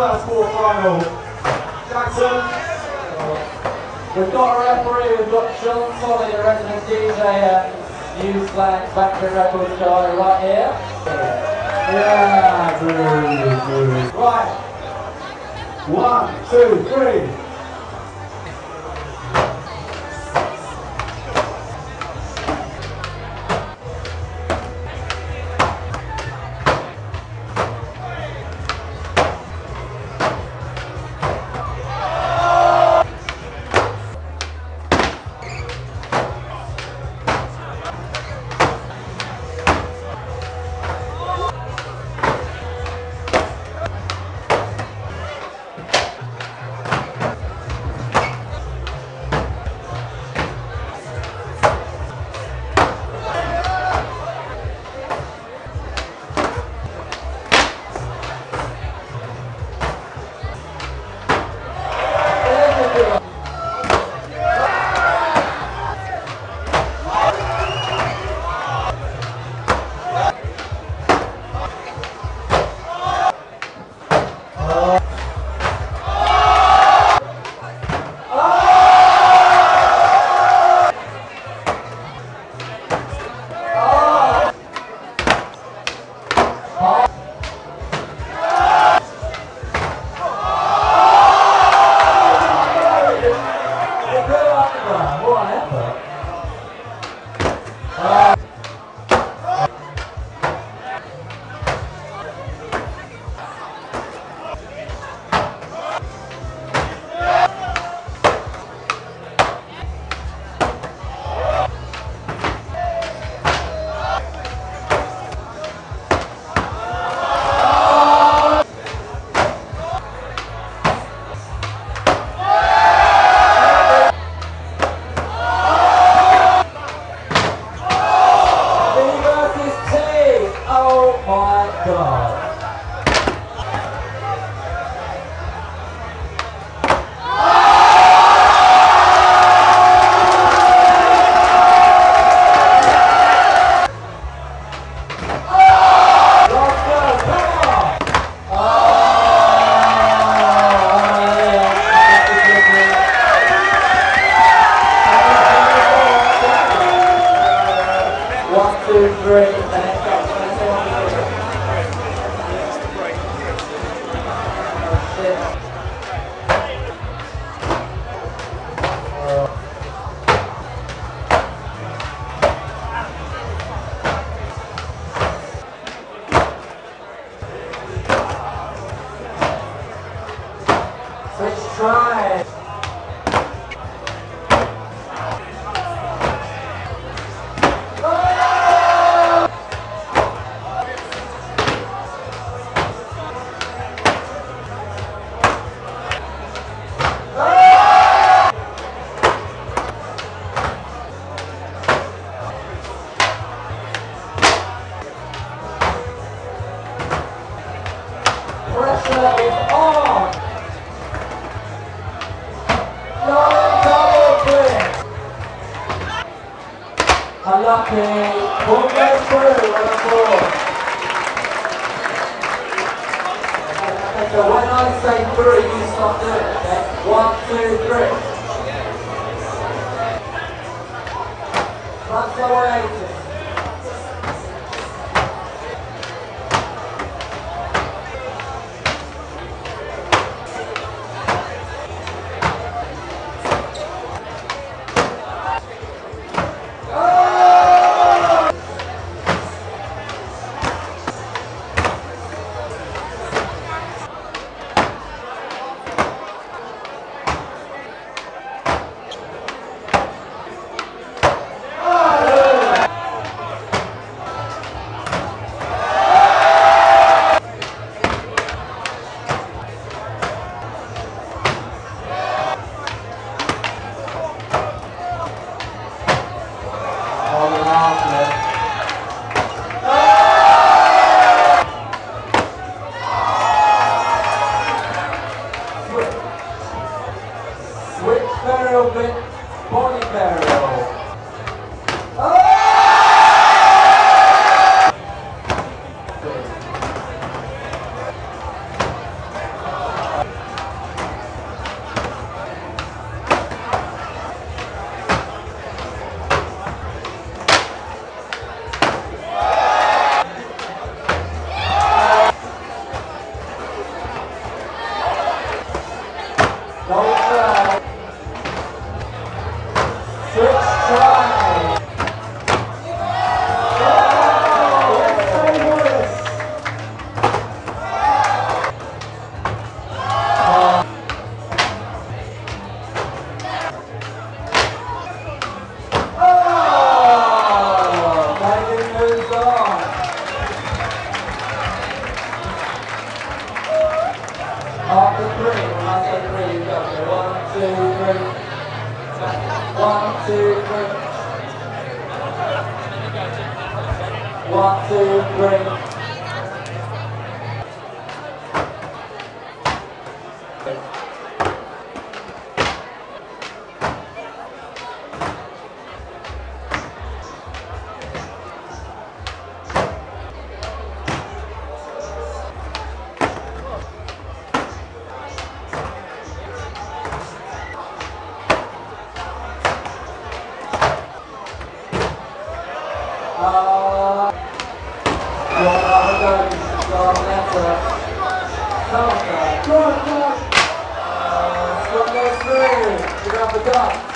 first quarter-final. Jackson. We've got a referee, we've got Sean Solly, the resident DJ and New Slang Factory Record guy right here. Yeah. Right. One, two, three. Two, three, and. I so when I say three, you stop doing it, okay? One, two, three. That's the way barrel bit, body barrel. two, three. Counter.